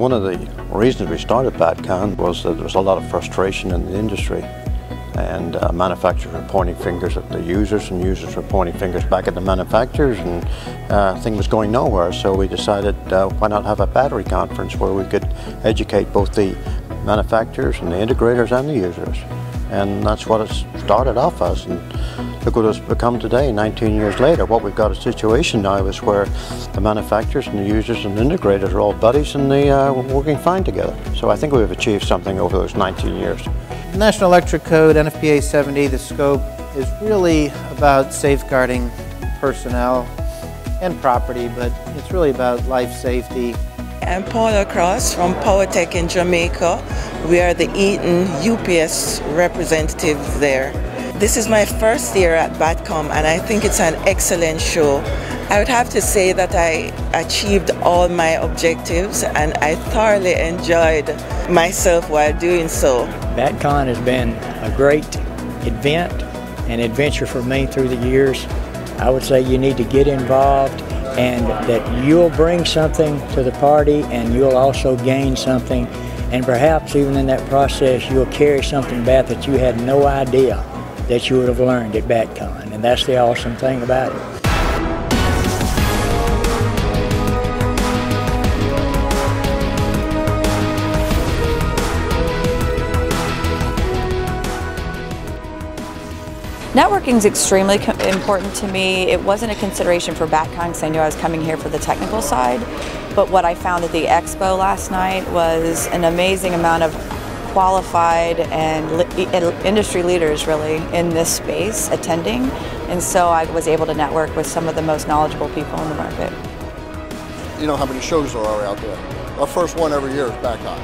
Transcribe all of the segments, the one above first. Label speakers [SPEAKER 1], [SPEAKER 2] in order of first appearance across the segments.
[SPEAKER 1] One of the reasons we started BATTCON was that there was a lot of frustration in the industry and uh, manufacturers were pointing fingers at the users and users were pointing fingers back at the manufacturers and uh, thing was going nowhere. So we decided uh, why not have a battery conference where we could educate both the manufacturers and the integrators and the users. And that's what it started off as. And look what has become today 19 years later what we've got a situation now is where the manufacturers and the users and the integrators are all buddies and they are uh, working fine together so I think we've achieved something over those 19 years.
[SPEAKER 2] National Electric Code, NFPA 70, the scope is really about safeguarding personnel and property, but it's really about life safety.
[SPEAKER 3] I'm Paula Cross from PowerTech in Jamaica. We are the Eaton UPS representative there. This is my first year at BATTCON and I think it's an excellent show. I would have to say that I achieved all my objectives and I thoroughly enjoyed myself while doing so.
[SPEAKER 4] BATTCON has been a great event and adventure for me through the years. I would say you need to get involved and that you'll bring something to the party and you'll also gain something and perhaps even in that process you'll carry something back that you had no idea that you would have learned at BATTCON and that's the awesome thing about it.
[SPEAKER 5] Networking is extremely important to me. It wasn't a consideration for BATTCON because I knew I was coming here for the technical side. But what I found at the expo last night was an amazing amount of qualified and industry leaders really in this space attending. And so I was able to network with some of the most knowledgeable people in the market.
[SPEAKER 6] You know how many shows there are out there. Our first one every year is BATTCON.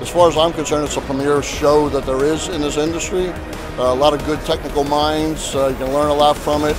[SPEAKER 6] As far as I'm concerned, it's the premier show that there is in this industry. Uh, a lot of good technical minds. Uh, you can learn a lot from it.